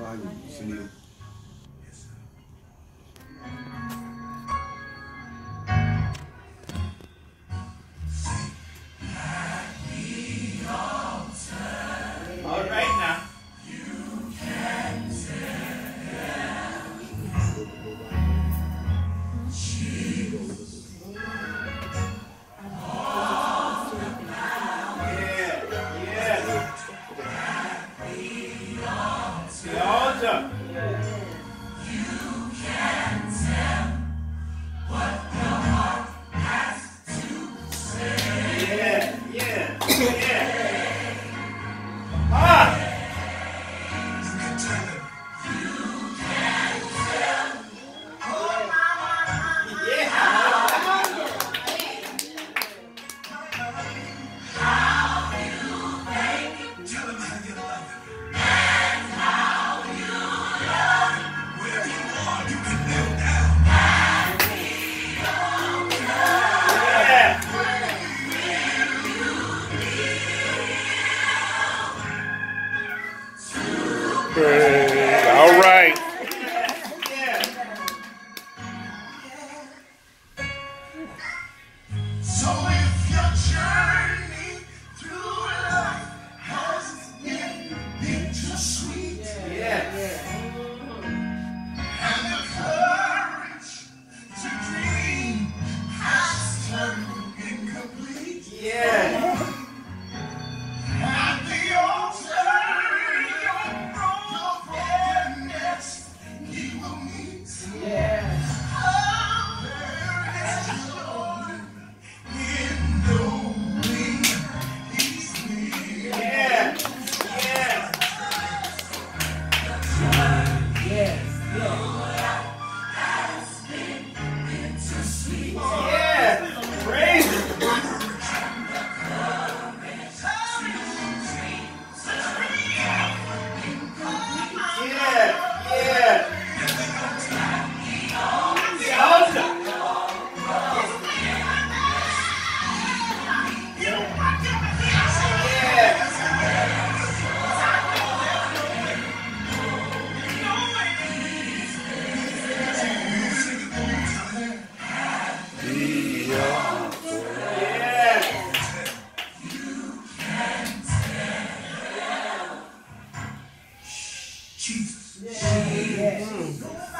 八五四。Hum.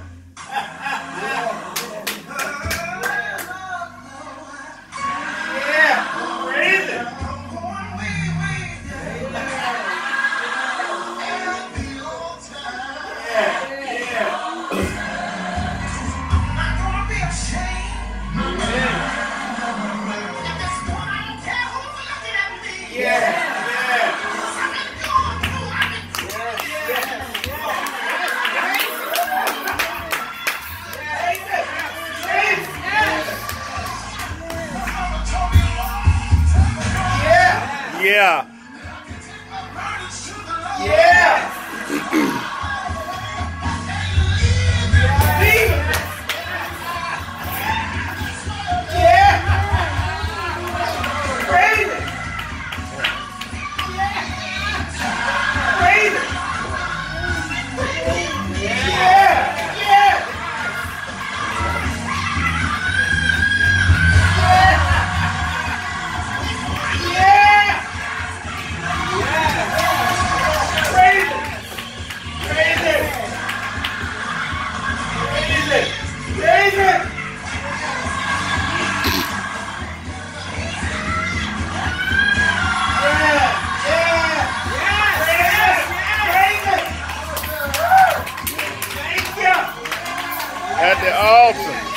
at the altar.